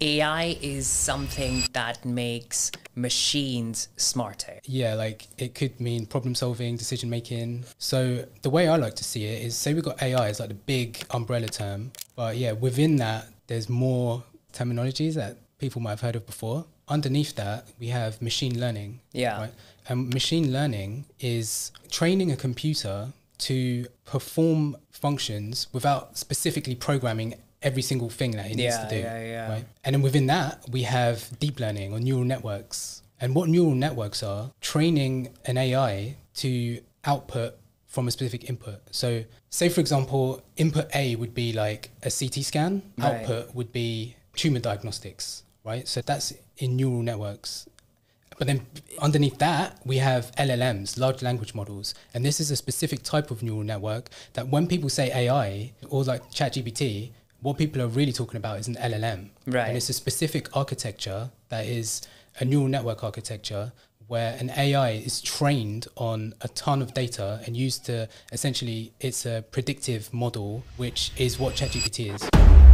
AI is something that makes machines smarter. Yeah, like it could mean problem solving, decision making. So the way I like to see it is say we've got AI as like the big umbrella term, but yeah, within that there's more terminologies that people might have heard of before. Underneath that, we have machine learning. Yeah. Right? And machine learning is training a computer to perform functions without specifically programming every single thing that it needs Yeah, to do. yeah, yeah. Right? And then within that, we have deep learning or neural networks. And what neural networks are, training an AI to output from a specific input. So, say for example, input A would be like a CT scan, Right. output would be tumor diagnostics, right? So that's in neural networks. But then underneath that, we have LLMs, large language models. And this is a specific type of neural network that when people say AI or like ChatGPT, what people are really talking about is an LLM. Right. And it's a specific architecture that is a neural network architecture where an AI is trained on a ton of data and used to essentially, it's a predictive model, which is what ChatGPT is.